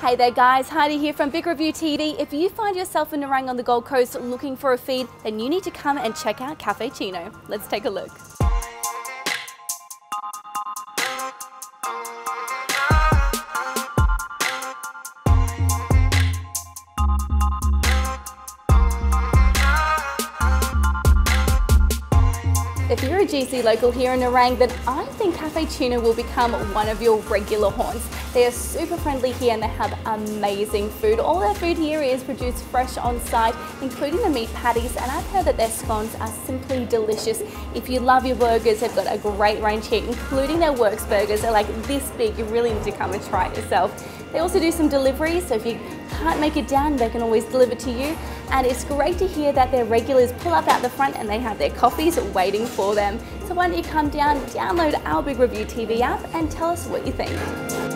Hey there guys, Heidi here from Big Review TV. If you find yourself in Nerang on the Gold Coast looking for a feed, then you need to come and check out Caffe Chino. Let's take a look. If you're a GC local here in Nerang, then I think Caffe Chino will become one of your regular haunts. They are super friendly here and they have amazing food. All their food here is produced fresh on site, including the meat patties, and I've heard that their scones are simply delicious. If you love your burgers, they've got a great range here, including their works burgers. They're like this big, you really need to come and try it yourself. They also do some deliveries, so if you can't make it down, they can always deliver to you. And it's great to hear that their regulars pull up out the front and they have their coffees waiting for them. So why don't you come down, download our Big Review TV app and tell us what you think.